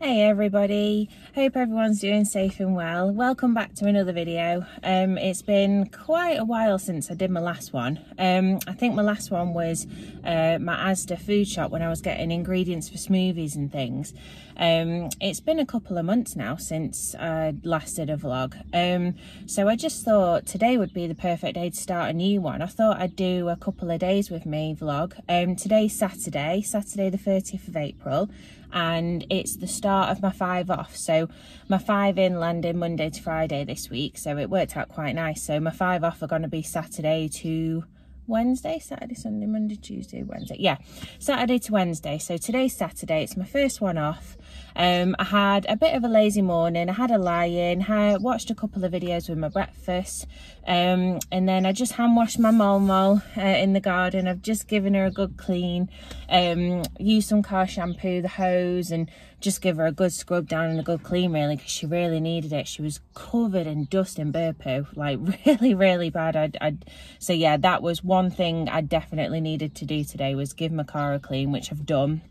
Hey everybody, hope everyone's doing safe and well. Welcome back to another video. Um, it's been quite a while since I did my last one. Um, I think my last one was uh, my Asda food shop when I was getting ingredients for smoothies and things. Um, it's been a couple of months now since I last did a vlog. Um, so I just thought today would be the perfect day to start a new one. I thought I'd do a couple of days with me vlog. Um, today's Saturday, Saturday the 30th of April and it's the start of my five off so my five in landing monday to friday this week so it worked out quite nice so my five off are going to be saturday to Wednesday, Saturday, Sunday, Monday, Tuesday, Wednesday. Yeah, Saturday to Wednesday. So today's Saturday. It's my first one off. Um, I had a bit of a lazy morning. I had a lie-in, I watched a couple of videos with my breakfast, um, and then I just hand washed my Molmol uh, in the garden. I've just given her a good clean, um, used some car shampoo, the hose, and just give her a good scrub down and a good clean really because she really needed it. She was covered in dust and bird poo, like really, really bad. I'd, I'd, so yeah, that was one thing I definitely needed to do today was give my car a clean, which I've done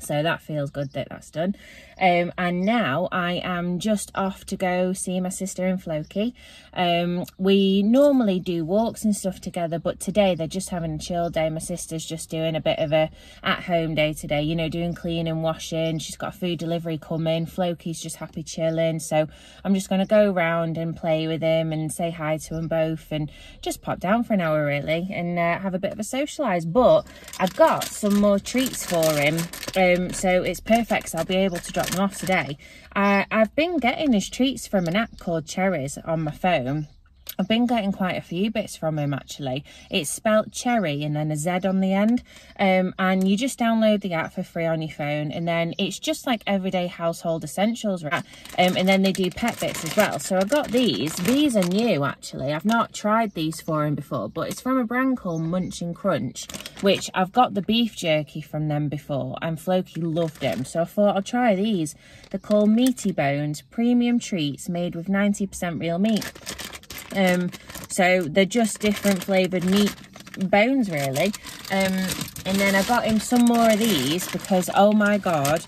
so that feels good that that's done um, and now I am just off to go see my sister in Floki. Um, we normally do walks and stuff together but today they're just having a chill day. My sister's just doing a bit of a at-home day today you know doing cleaning and washing. She's got a food delivery coming. Floki's just happy chilling. So I'm just going to go around and play with him and say hi to them both and just pop down for an hour really and uh, have a bit of a socialise. But I've got some more treats for him. Um, so it's perfect So I'll be able to drop them off today. I, I've been getting his treats from an app called Cherryz on my phone I've been getting quite a few bits from him actually. It's spelt cherry and then a Z on the end. Um, and you just download the app for free on your phone and then it's just like everyday household essentials, right? Um, and then they do pet bits as well. So I've got these. These are new actually. I've not tried these for him before, but it's from a brand called Munch and Crunch, which I've got the beef jerky from them before and Floki loved them. So I thought I'll try these. They're called Meaty Bones Premium Treats made with 90% real meat. Um, so they're just different flavoured meat bones really. Um, and then I got him some more of these because, oh my God,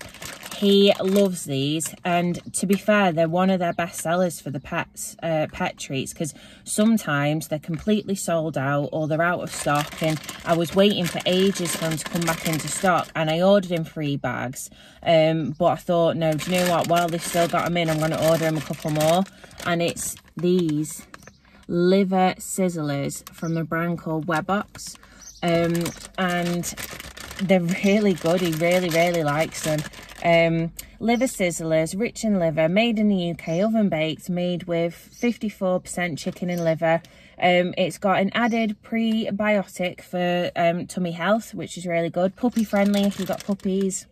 he loves these. And to be fair they're one of their best sellers for the pets uh, pet treats because sometimes they're completely sold out or they're out of stock. And i was waiting for ages for them to come back into stock and i ordered him three bags. Um, but i thought no do you know what? While they've still got them in i'm going to order him a couple more. And it's these liver sizzlers from a brand called Webbox. Um, and they're really good. He really, really likes them. Um, liver sizzlers, rich in liver, made in the UK, oven baked, made with 54% chicken and liver. Um, it's got an added prebiotic for um, tummy health, which is really good. Puppy friendly if you've got puppies.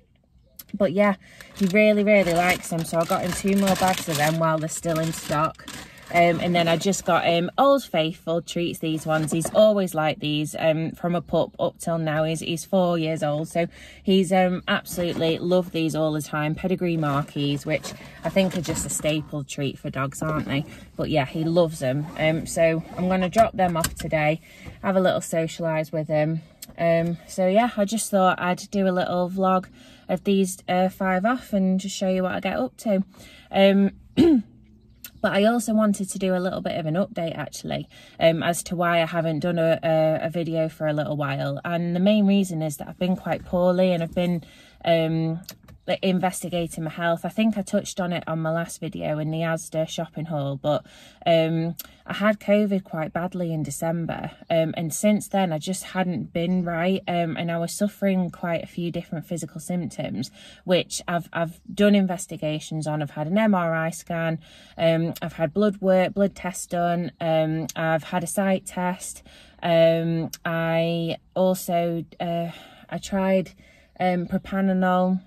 But yeah, he really, really likes them. So I got him two more bags of them while they're still in stock. Um, and then I just got him Old Faithful treats, these ones. He's always like these um, from a pup up till now. He's, he's four years old. So he's um, absolutely loved these all the time. Pedigree Markies, which I think are just a staple treat for dogs, aren't they? But yeah, he loves them. Um, so I'm going to drop them off today, have a little socialise with him. Um, so yeah, I just thought I'd do a little vlog of these uh, five off and just show you what I get up to. But I also wanted to do a little bit of an update actually um, as to why I haven't done a, a, a, video for a little while. And the main reason is that I've been quite poorly and I've been um, investigating my health. I think I touched on it on my last video in the Asda shopping haul, but um, I had COVID quite badly in December. Um, and since then, I just hadn't been right. Um, and I was suffering quite a few different physical symptoms, which I've, I've done investigations on. I've had an MRI scan. Um, I've had blood work, blood tests done. Um, I've had a sight test. Um, I also, uh, I tried propranolol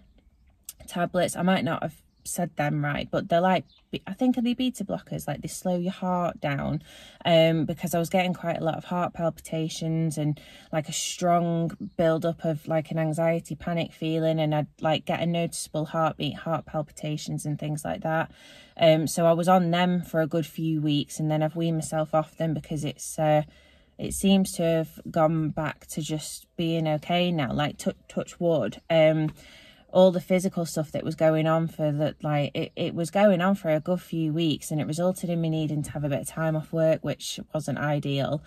tablets. I might not have said them right, but they're like, I think are they beta blockers, like they slow your heart down um, because I was getting quite a lot of heart palpitations and like a strong build up of like an anxiety panic feeling and I'd like get a noticeable heartbeat, heart palpitations and things like that. Um, so I was on them for a good few weeks and then I've weaned myself off them because it's, uh, it seems to have gone back to just being okay now, like touch wood. Um, all the physical stuff that was going on for the like it, it was going on for a good few weeks and it resulted in me needing to have a bit of time off work which wasn't ideal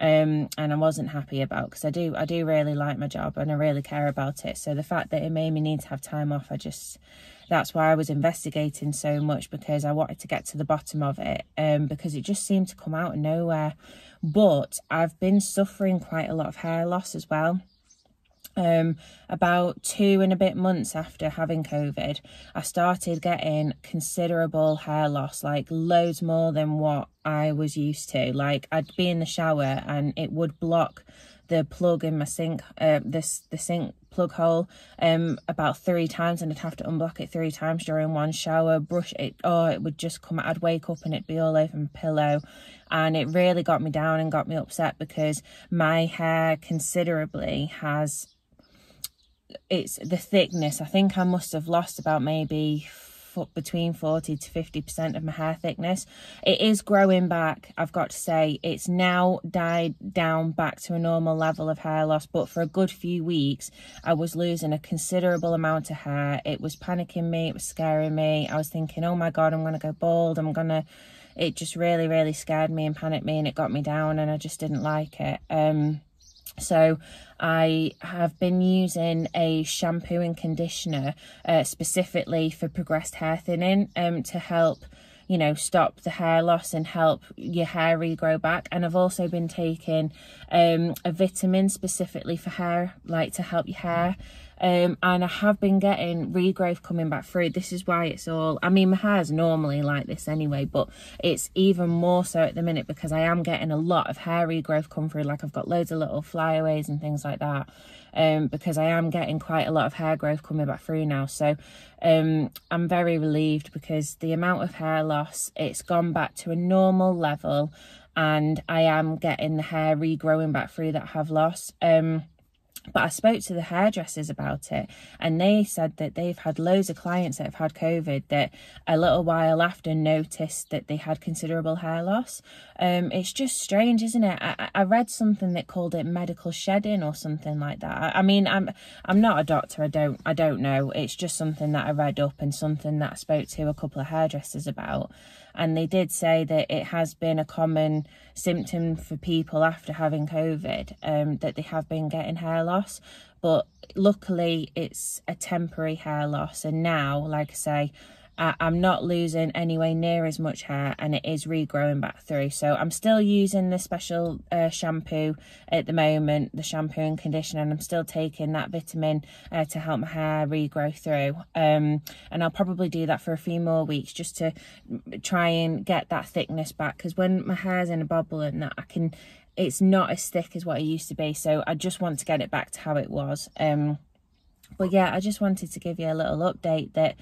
um and I wasn't happy about because I do I do really like my job and I really care about it. So the fact that it made me need to have time off I just that's why I was investigating so much because I wanted to get to the bottom of it um because it just seemed to come out of nowhere. But I've been suffering quite a lot of hair loss as well um, about two and a bit months after having COVID, I started getting considerable hair loss, like loads more than what I was used to. Like I'd be in the shower and it would block the plug in my sink, uh, this the sink plug hole, um, about three times, and I'd have to unblock it three times during one shower. Brush it, oh, it would just come. I'd wake up and it'd be all over my pillow, and it really got me down and got me upset because my hair considerably has it's the thickness. I think I must have lost about maybe between 40 to 50 percent of my hair thickness. It is growing back i've got to say. It's now died down back to a normal level of hair loss but for a good few weeks i was losing a considerable amount of hair. It was panicking me it was scaring me. I was thinking oh my god i'm gonna go bald. I'm gonna it just really really scared me and panicked me and it got me down and i just didn't like it. Um so I have been using a shampoo and conditioner uh, specifically for progressed hair thinning um, to help you know stop the hair loss and help your hair regrow back. And i've also been taking um, a vitamin specifically for hair like to help your hair um, and I have been getting regrowth coming back through. This is why it's all, I mean, my hair's normally like this anyway, but it's even more so at the minute because I am getting a lot of hair regrowth come through. Like I've got loads of little flyaways and things like that. Um, because I am getting quite a lot of hair growth coming back through now. So um, I'm very relieved because the amount of hair loss, it's gone back to a normal level and I am getting the hair regrowing back through that I have lost. Um, but I spoke to the hairdressers about it and they said that they've had loads of clients that have had COVID that a little while after noticed that they had considerable hair loss. Um, it's just strange, isn't it? I, I read something that called it medical shedding or something like that. I, I mean, I'm I'm not a doctor. I don't I don't know. It's just something that I read up and something that I spoke to a couple of hairdressers about and they did say that it has been a common symptom for people after having COVID um, that they have been getting hair loss but luckily it's a temporary hair loss and now like I say I, am not losing anywhere near as much hair and it is regrowing back through. So I'm still using the special uh, shampoo at the moment, the shampoo and conditioner, and I'm still taking that vitamin uh, to help my hair regrow through. Um, and I'll probably do that for a few more weeks just to try and get that thickness back because when my hair's in a bubble and that I can, it's not as thick as what it used to be. So I just want to get it back to how it was. Um, but yeah, I just wanted to give you a little update that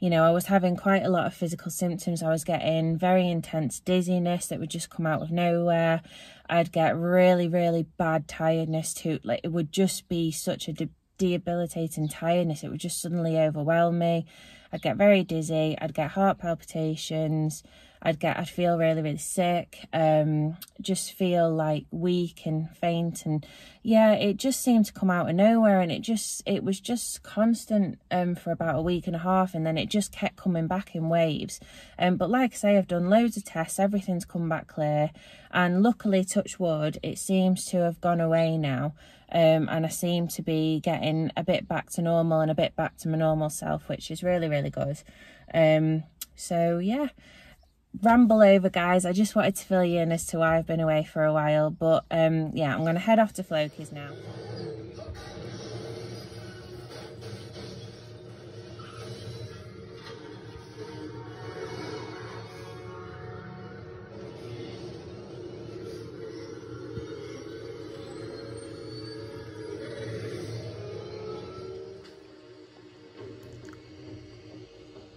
you know, I was having quite a lot of physical symptoms. I was getting very intense dizziness that would just come out of nowhere. I'd get really, really bad tiredness too. Like it would just be such a de debilitating tiredness. It would just suddenly overwhelm me. I'd get very dizzy. I'd get heart palpitations. I'd get, I'd feel really, really sick, um, just feel like weak and faint. And yeah, it just seemed to come out of nowhere. And it just, it was just constant um, for about a week and a half. And then it just kept coming back in waves. Um, but like I say, I've done loads of tests. Everything's come back clear. And luckily, touch wood, it seems to have gone away now. Um, and I seem to be getting a bit back to normal and a bit back to my normal self, which is really, really good. Um, so yeah, ramble over guys i just wanted to fill you in as to why i've been away for a while but um yeah i'm gonna head off to Floki's now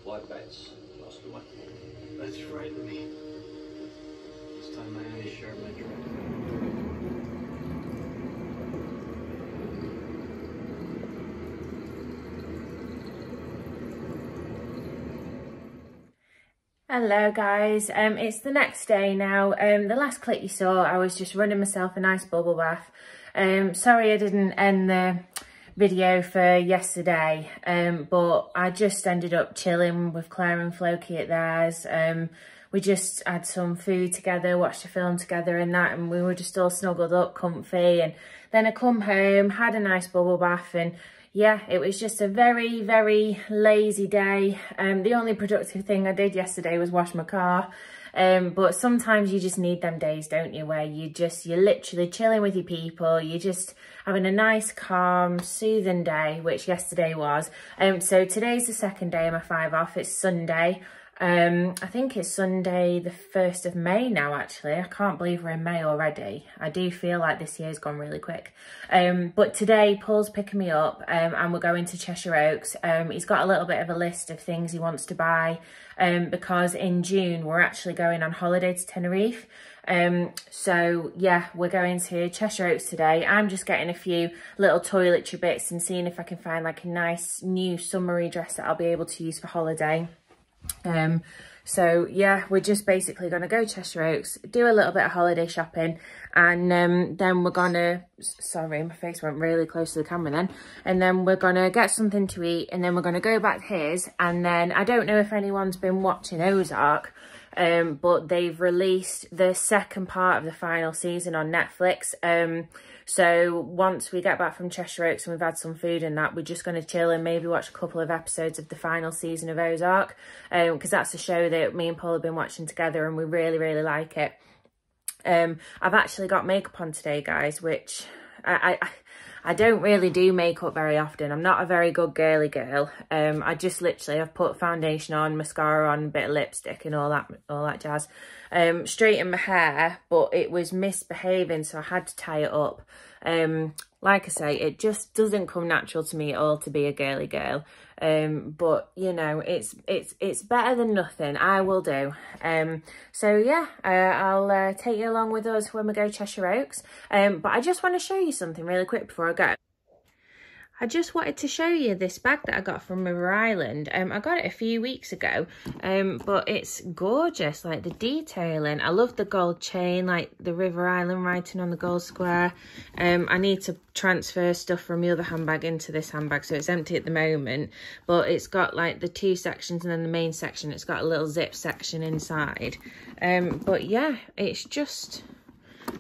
White bats, lost one. That's frightening me. This time my eyes sharp my dread. Hello guys, um, it's the next day now. Um, the last clip you saw, I was just running myself a nice bubble bath. Um, sorry I didn't end the video for yesterday, um, but I just ended up chilling with Claire and Floki at theirs. Um, we just had some food together, watched a film together and that, and we were just all snuggled up, comfy. And then I come home, had a nice bubble bath, and yeah, it was just a very, very lazy day. Um, the only productive thing I did yesterday was wash my car. Um, but sometimes you just need them days, don't you, where you just, you're literally chilling with your people, you're just having a nice, calm, soothing day, which yesterday was. Um, so today's the second day of my five off, it's Sunday. Um, I think it's Sunday the 1st of May now, actually. I can't believe we're in May already. I do feel like this year's gone really quick. Um, but today, Paul's picking me up um, and we're going to Cheshire Oaks. Um, he's got a little bit of a list of things he wants to buy um, because in June, we're actually going on holiday to Tenerife. Um, so yeah, we're going to Cheshire Oaks today. I'm just getting a few little toiletry bits and seeing if I can find like a nice new summery dress that I'll be able to use for holiday. Um, so yeah, we're just basically going to go Cheshire Oaks, do a little bit of holiday shopping, and um, then we're going to, sorry, my face went really close to the camera then, and then we're going to get something to eat, and then we're going to go back to his, and then I don't know if anyone's been watching Ozark, um, but they've released the second part of the final season on Netflix. Um, so once we get back from Cheshire Oaks and we've had some food and that, we're just going to chill and maybe watch a couple of episodes of the final season of Ozark. Because um, that's a show that me and Paul have been watching together and we really, really like it. Um, I've actually got makeup on today, guys, which I, I I don't really do makeup very often. I'm not a very good girly girl. Um, I just literally, I've put foundation on, mascara on, bit of lipstick and all that, all that jazz. Um, straightened my hair, but it was misbehaving, so I had to tie it up. Um, like I say, it just doesn't come natural to me at all to be a girly girl. Um, but you know, it's it's it's better than nothing. I will do. Um, so yeah, uh, I'll uh, take you along with us when we go Cheshire Oaks. Um, but I just want to show you something really quick before I go. I just wanted to show you this bag that I got from River Island. Um, I got it a few weeks ago, um, but it's gorgeous, like the detailing. I love the gold chain, like the River Island writing on the gold square. Um, I need to transfer stuff from the other handbag into this handbag, so it's empty at the moment. But it's got like the two sections and then the main section. It's got a little zip section inside. Um, but yeah, it's just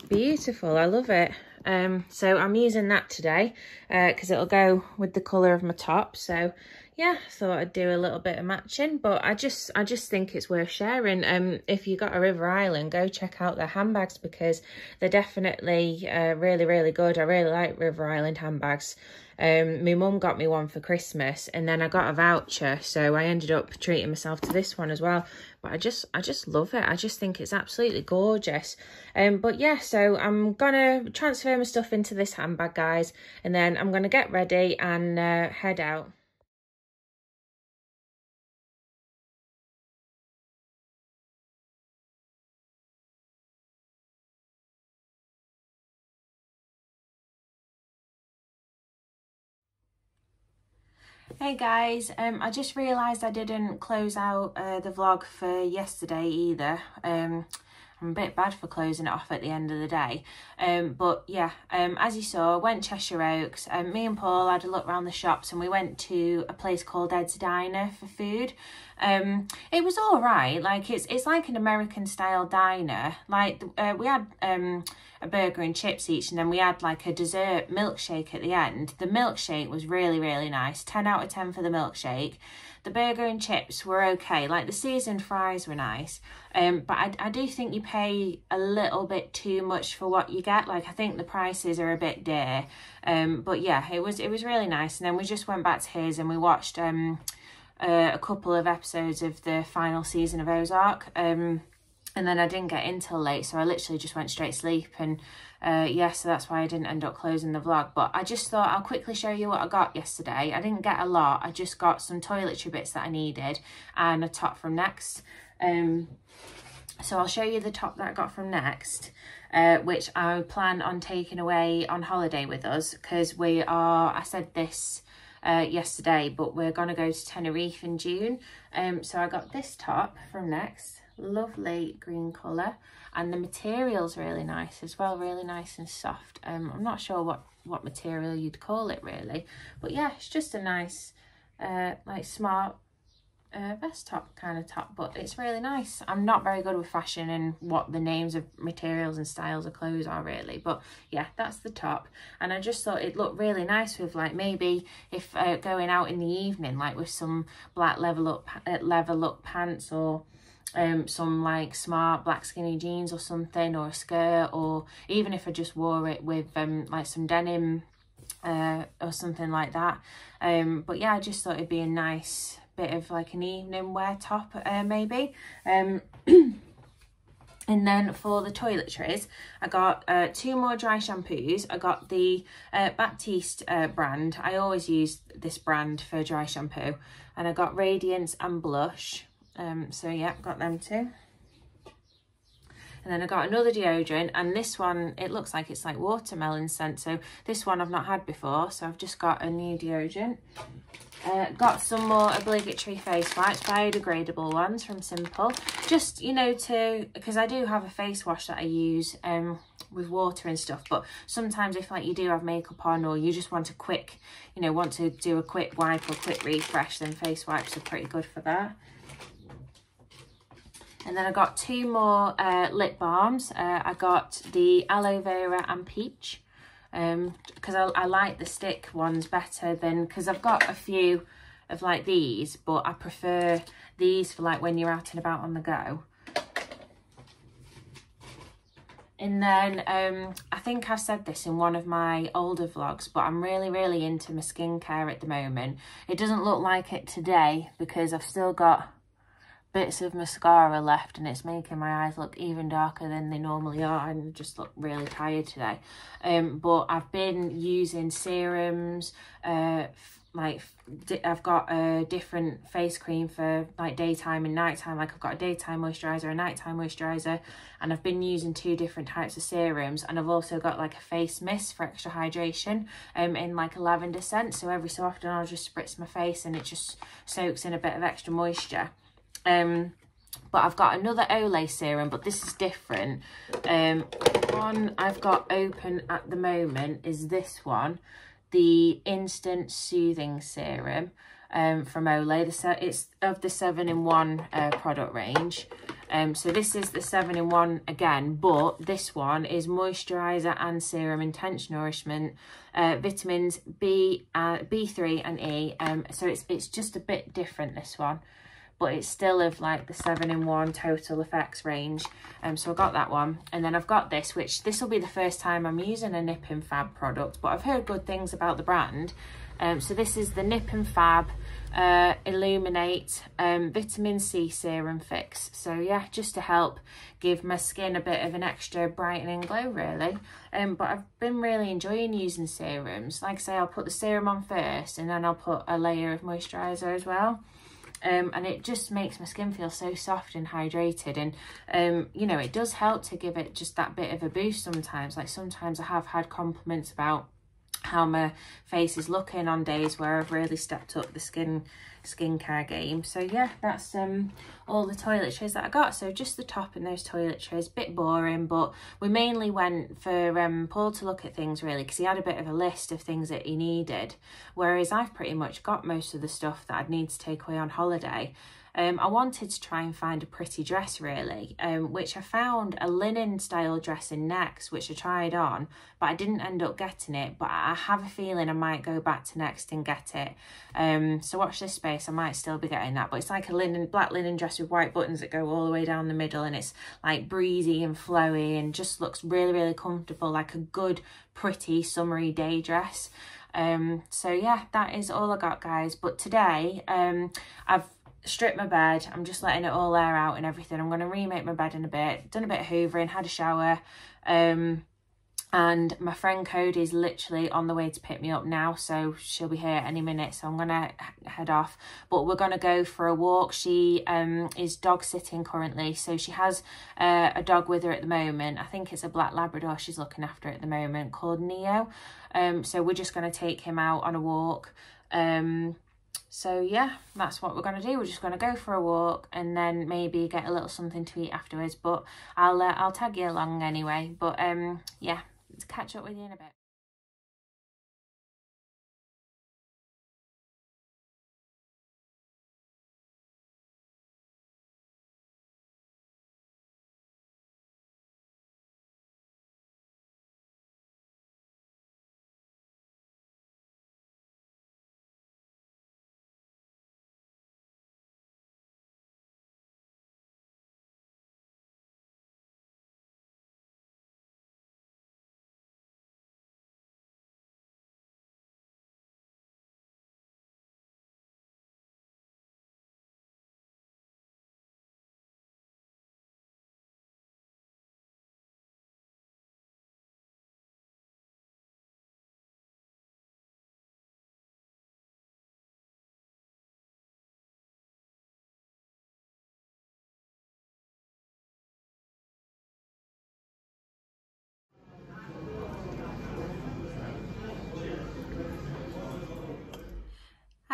beautiful. I love it. Um, so I'm using that today because uh, it'll go with the colour of my top. So yeah, thought I'd do a little bit of matching, but I just I just think it's worth sharing. Um, if you got a River Island, go check out their handbags because they're definitely uh, really really good. I really like River Island handbags. Um, my mum got me one for Christmas and then I got a voucher. So I ended up treating myself to this one as well. But I just, I just love it. I just think it's absolutely gorgeous. Um, but yeah, so I'm to transfer my stuff into this handbag, guys. And then I'm to get ready and uh, head out. Hey guys, um, I just realised I didn't close out uh, the vlog for yesterday either. Um, I'm a bit bad for closing it off at the end of the day. Um, but yeah, um, as you saw, I went Cheshire Oaks. Um, me and Paul had a look around the shops and we went to a place called Ed's Diner for food. Um, it was all right. Like it's it's like an American style diner. Like uh, we had um a burger and chips each, and then we had like a dessert milkshake at the end. The milkshake was really really nice. Ten out of ten for the milkshake. The burger and chips were okay. Like the seasoned fries were nice. Um, but I, I do think you pay a little bit too much for what you get. Like I think the prices are a bit dear. Um, but yeah, it was it was really nice. And then we just went back to his and we watched um uh, a couple of episodes of the final season of Ozark. Um, and then I didn't get in till late, so I literally just went straight to sleep. And uh, yeah, so that's why I didn't end up closing the vlog. But I just thought I'll quickly show you what I got yesterday. I didn't get a lot. I just got some toiletry bits that I needed and a top from Next. Um, so I'll show you the top that I got from Next. Uh, which I plan on taking away on holiday with us because we are, I said this uh, yesterday, but we're going to go to Tenerife in June. Um, so I got this top from Next. lovely green colour and the material's really nice as well really nice and soft um i'm not sure what what material you'd call it really but yeah it's just a nice uh like smart uh, vest top kind of top but it's really nice. I'm not very good with fashion and what the names of materials and styles of clothes are really but yeah that's the top. And i just thought it looked really nice with like maybe if uh, going out in the evening like with some black level up uh, level up pants or um some like smart black skinny jeans or something or a skirt or even if i just wore it with um like some denim uh or something like that. Um but yeah i just thought it'd be a nice bit of like an evening wear top uh, maybe um and then for the toiletries i got uh, two more dry shampoos i got the uh, Batiste uh, brand i always use this brand for dry shampoo and i got radiance and blush um so yeah got them too and then I got another deodorant and this one, it looks like it's like watermelon scent. So this one I've not had before. So I've just got a new deodorant. Uh, got some more obligatory face wipes, biodegradable ones from Simple. Just, you know, to, because I do have a face wash that I use um, with water and stuff, but sometimes if like you do have makeup on or you just want a quick, you know, want to do a quick wipe or quick refresh, then face wipes are pretty good for that. And then I got two more uh, lip balms. Uh, I got the aloe vera and peach because um, I, I like the stick ones better than because I've got a few of like these but I prefer these for like when you're out and about on the go. And then um, I think I've said this in one of my older vlogs but I'm really really into my skincare at the moment. It doesn't look like it today because I've still got bits of mascara left and it's making my eyes look even darker than they normally are and just look really tired today. Um but i've been using serums uh like I've got a different face cream for like daytime and nighttime. Like I've got a daytime moisturizer a nighttime moisturizer and I've been using two different types of serums. And I've also got like a face mist for extra hydration um in like a lavender scent. So every so often I'll just spritz my face and it just soaks in a bit of extra moisture um, but I've got another Olay serum, but this is different. Um, one I've got open at the moment is this one, the Instant Soothing Serum um, from Olay. The it's of the 7-in-1 uh, product range. Um, so this is the 7-in-1 again, but this one is moisturiser and serum intense nourishment, uh, vitamins B, uh, B3 and E. Um, so it's, it's just a bit different, this one but it's still of like the 7-in-1 Total Effects range. Um, so I got that one. And then I've got this, which this will be the first time I'm using a Nip and Fab product, but I've heard good things about the brand. Um, so this is the Nip and Fab uh, Illuminate um, Vitamin C Serum Fix. So yeah, just to help give my skin a bit of an extra brightening glow really. Um, but I've been really enjoying using serums. Like I say, I'll put the serum on first and then I'll put a layer of moisturiser as well um, and it just makes my skin feel so soft and hydrated. And um, you know it does help to give it just that bit of a boost sometimes. Like sometimes I have had compliments about how my face is looking on days where I've really stepped up the skin skincare game. So yeah, that's um all the toiletries that I got. So just the top in those toiletries, bit boring, but we mainly went for um Paul to look at things really because he had a bit of a list of things that he needed. Whereas I've pretty much got most of the stuff that I'd need to take away on holiday. Um, I wanted to try and find a pretty dress really, um, which I found a linen style dress in Next, which I tried on, but I didn't end up getting it. But I have a feeling I might go back to Next and get it. Um, so watch this space, I might still be getting that. But it's like a linen, black linen dress with white buttons that go all the way down the middle and it's like breezy and flowy and just looks really, really comfortable, like a good, pretty summery day dress. Um, so yeah, that is all I got guys. But today, um, I've stripped my bed. I'm just letting it all air out and everything. I'm going to remake my bed in a bit. Done a bit of hoovering, had a shower. Um, and my friend Cody is literally on the way to pick me up now so she'll be here any minute so I'm gonna head off but we're gonna go for a walk she um is dog sitting currently so she has uh, a dog with her at the moment I think it's a black Labrador she's looking after at the moment called Neo um so we're just gonna take him out on a walk um so yeah, that's what we're going to do. We're just going to go for a walk and then maybe get a little something to eat afterwards. But I'll uh, I'll tag you along anyway. But um yeah, catch up with you in a bit.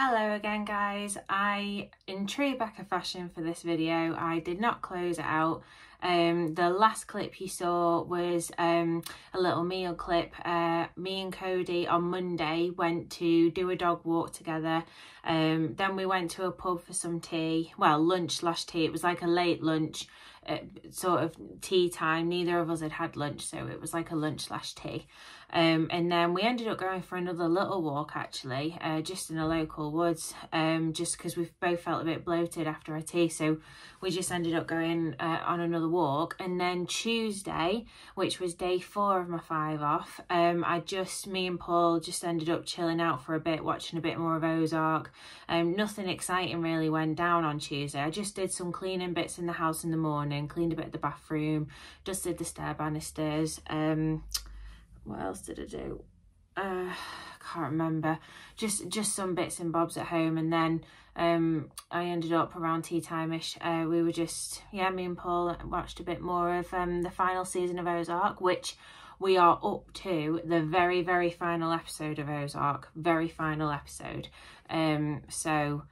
Hello again guys, I, in true Becca fashion for this video, I did not close it out. Um, the last clip you saw was um, a little meal clip. Uh, me and Cody on Monday went to do a dog walk together. Um, then we went to a pub for some tea, well lunch slash tea, it was like a late lunch. Uh, sort of tea time. Neither of us had had lunch, so it was like a lunch slash tea. Um, and then we ended up going for another little walk actually, uh, just in a local woods, um, just because we both felt a bit bloated after our tea. So we just ended up going uh, on another walk. And then Tuesday, which was day four of my five off, um, I just, me and Paul just ended up chilling out for a bit, watching a bit more of Ozark. Um, nothing exciting really went down on Tuesday. I just did some cleaning bits in the house in the morning, cleaned a bit of the bathroom, dusted the stair banisters. Um, what else did I do? Uh, can't remember. Just just some bits and bobs at home, and then um, I ended up around tea time-ish. Uh, we were just yeah, me and Paul watched a bit more of um, the final season of Ozark, which we are up to the very very final episode of Ozark, very final episode. Um, so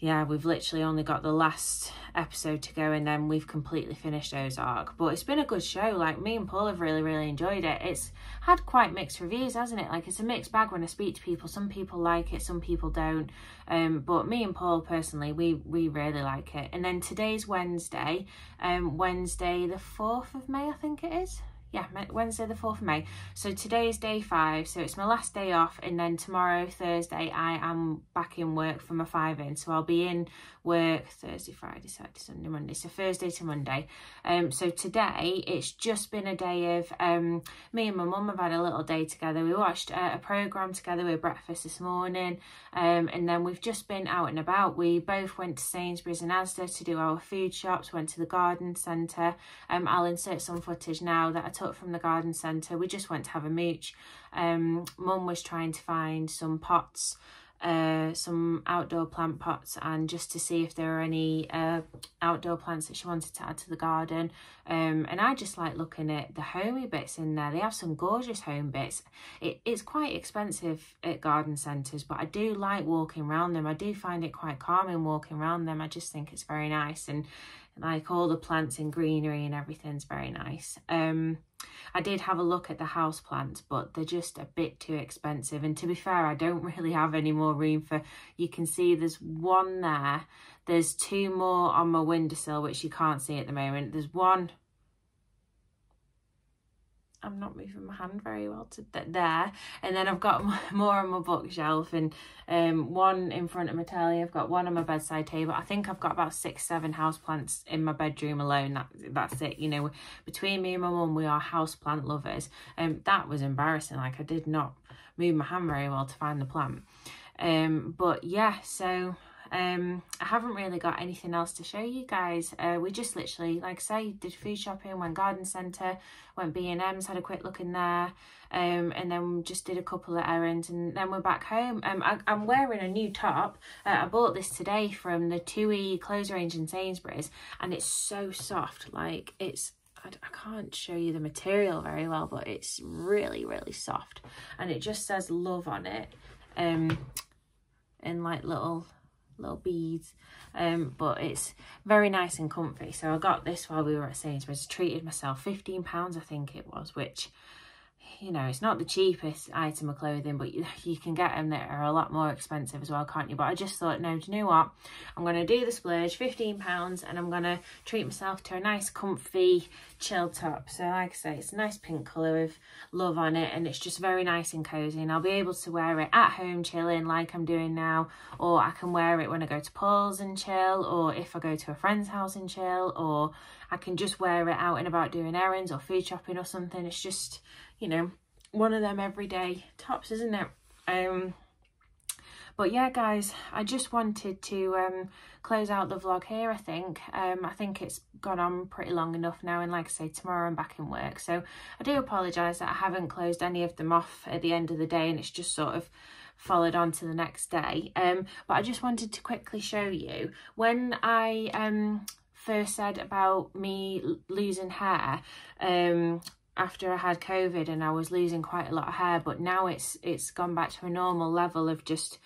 yeah, we've literally only got the last episode to go and then we've completely finished Ozark. But it's been a good show. Like, me and Paul have really, really enjoyed it. It's had quite mixed reviews, hasn't it? Like, it's a mixed bag when I speak to people. Some people like it, some people don't. Um, but me and Paul, personally, we, we really like it. And then today's Wednesday, um, Wednesday the 4th of May, I think it is yeah, Wednesday the 4th of May. So today is day five, so it's my last day off, and then tomorrow, Thursday, I am back in work for my five in. So I'll be in work Thursday, Friday, Saturday, Sunday, Monday. So Thursday to Monday. Um, so today, it's just been a day of um, me and my mum have had a little day together. We watched uh, a programme together with breakfast this morning, um, and then we've just been out and about. We both went to Sainsbury's and Asda to do our food shops, went to the garden centre. Um, I'll insert some footage now that I took from the garden centre. We just went to have a mooch. Um, Mum was trying to find some pots, uh, some outdoor plant pots and just to see if there were any uh, outdoor plants that she wanted to add to the garden. Um, and I just like looking at the homey bits in there. They have some gorgeous home bits. It, it's quite expensive at garden centres, but I do like walking around them. I do find it quite calming walking around them. I just think it's very nice and like all the plants and greenery and everything's very nice. Um, I did have a look at the house plants, but they're just a bit too expensive. And to be fair, I don't really have any more room for, you can see there's one there. There's two more on my windowsill, which you can't see at the moment. There's one I'm not moving my hand very well to th there. And then I've got more on my bookshelf and um, one in front of my telly. I've got one on my bedside table. I think I've got about six, seven houseplants in my bedroom alone. That That's it. You know, between me and my mum, we are houseplant lovers. And um, that was embarrassing. Like I did not move my hand very well to find the plant. Um, but yeah, so um i haven't really got anything else to show you guys. Uh, we just literally like i say did food shopping went garden center went b&m's had a quick look in there um and then just did a couple of errands and then we're back home. Um I, am wearing a new top. Uh, i bought this today from the Tu clothes range in sainsbury's and it's so soft. Like it's I, I can't show you the material very well but it's really really soft and it just says love on it um in like little little beads. Um but it's very nice and comfy. So i got this while we were at sainsbury's. Treated myself. 15 pounds i think it was which you know, it's not the cheapest item of clothing, but you, you, can get them that are a lot more expensive as well, can't you? But I just thought, no, do you know what? I'm going to do the splurge, £15, and I'm going to treat myself to a nice, comfy, chill top. So like I say, it's a nice pink colour with love on it, and it's just very nice and cosy. And I'll be able to wear it at home chilling like I'm doing now, or I can wear it when I go to Paul's and chill, or if I go to a friend's house and chill, or I can just wear it out and about doing errands or food shopping or something. It's just you know, one of them everyday tops, isn't it? Um, but yeah, guys, I just wanted to um, close out the vlog here, I think. Um, I think it's gone on pretty long enough now. And like I say, tomorrow I'm back in work. So I do apologise that I haven't closed any of them off at the end of the day. And it's just sort of followed on to the next day. Um, but I just wanted to quickly show you when I um, first said about me losing hair um, after I had COVID and I was losing quite a lot of hair, but now it's it's gone back to a normal level of just,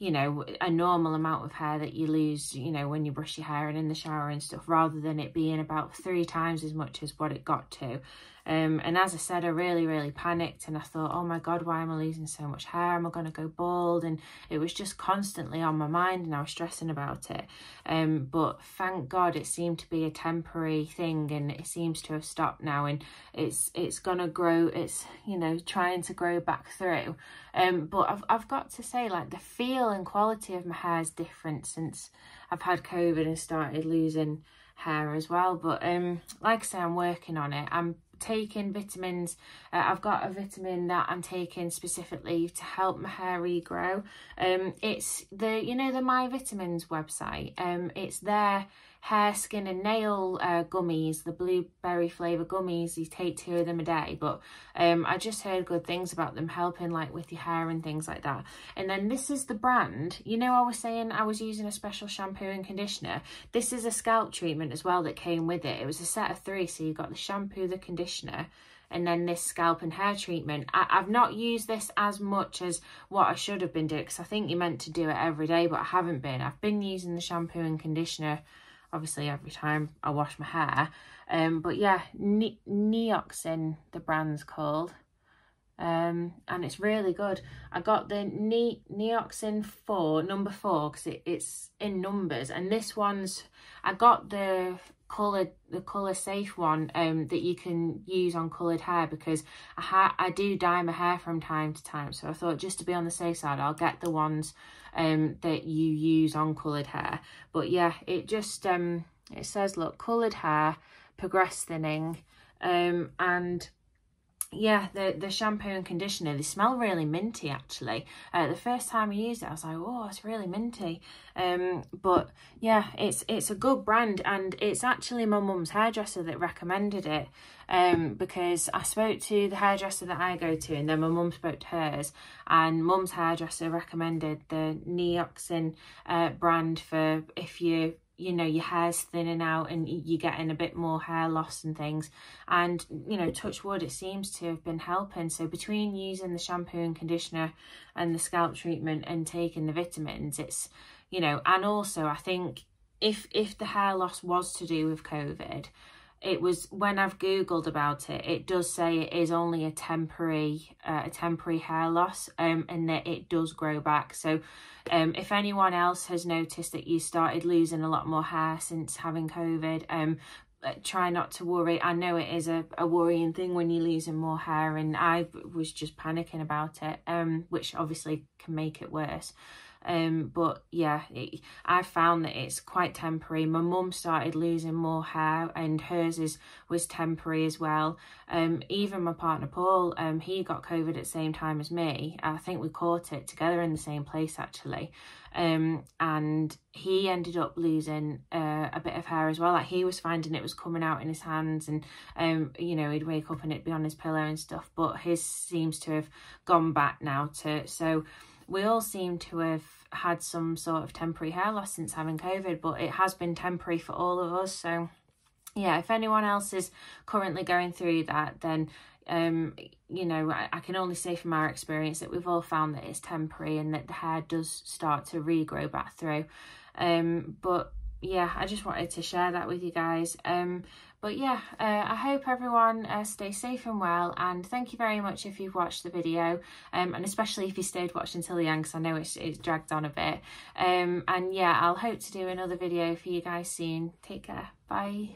you know, a normal amount of hair that you lose, you know, when you brush your hair and in the shower and stuff, rather than it being about three times as much as what it got to. Um, and as I said, I really, really panicked and I thought, oh my God, why am I losing so much hair? Am I going to go bald? And it was just constantly on my mind and I was stressing about it. Um, but thank God it seemed to be a temporary thing and it seems to have stopped now and it's it's going to grow. It's, you know, trying to grow back through. Um, but I've, I've got to say, like, the feel and quality of my hair is different since I've had COVID and started losing hair as well but um like i say i'm working on it i'm taking vitamins. Uh, I've got a vitamin that I'm taking specifically to help my hair regrow. Um, it's the, you know, the My Vitamins website. Um, it's their hair, skin and nail uh, gummies, the blueberry flavour gummies. You take two of them a day. But um, I just heard good things about them helping like with your hair and things like that. And then this is the brand. You know I was saying I was using a special shampoo and conditioner. This is a scalp treatment as well that came with it. It was a set of three. So you got the shampoo, the conditioner and then this scalp and hair treatment. I, have not used this as much as what I should have been doing because I think you're meant to do it every day, but I haven't been. I've been using the shampoo and conditioner obviously every time I wash my hair. Um, but yeah, ne Nioxin, the brand's called. Um, and it's really good. I got the ne Nioxin 4, number 4, because it, it's in numbers. And this one's, I got the colour the colour safe one um that you can use on coloured hair because I ha I do dye my hair from time to time. So I thought just to be on the safe side I'll get the ones um that you use on coloured hair. But yeah it just um it says look coloured hair progress thinning um and yeah the the shampoo and conditioner they smell really minty actually. Uh, the first time i used it i was like oh it's really minty. Um but yeah it's it's a good brand and it's actually my mum's hairdresser that recommended it um because i spoke to the hairdresser that i go to and then my mum spoke to hers and mum's hairdresser recommended the Nioxin uh, brand for if you you know your hair's thinning out and you're getting a bit more hair loss and things. And you know touch wood it seems to have been helping. So between using the shampoo and conditioner and the scalp treatment and taking the vitamins it's you know and also i think if if the hair loss was to do with covid it was when I've googled about it it does say it is only a temporary uh, a temporary hair loss um and that it does grow back. So um if anyone else has noticed that you started losing a lot more hair since having covid um uh, try not to worry. I know it is a, a worrying thing when you're losing more hair and I was just panicking about it um which obviously can make it worse um but yeah it, i found that it's quite temporary. My mum started losing more hair and hers is was temporary as well. Um even my partner paul um he got covid at the same time as me. I think we caught it together in the same place actually. Um and he ended up losing uh, a bit of hair as well. Like he was finding it was coming out in his hands and um you know he'd wake up and it'd be on his pillow and stuff. But his seems to have gone back now to so we all seem to have had some sort of temporary hair loss since having COVID, but it has been temporary for all of us. So yeah, if anyone else is currently going through that, then um, you know, I, I, can only say from our experience that we've all found that it's temporary and that the hair does start to regrow back through. Um, but yeah, I just wanted to share that with you guys. Um, but yeah, uh, I hope everyone uh, safe and well. And thank you very much if you've watched the video. Um, and especially if you stayed watching until the end, because I know it's, it's dragged on a bit. Um, and yeah, I'll hope to do another video for you guys soon. Take care. Bye.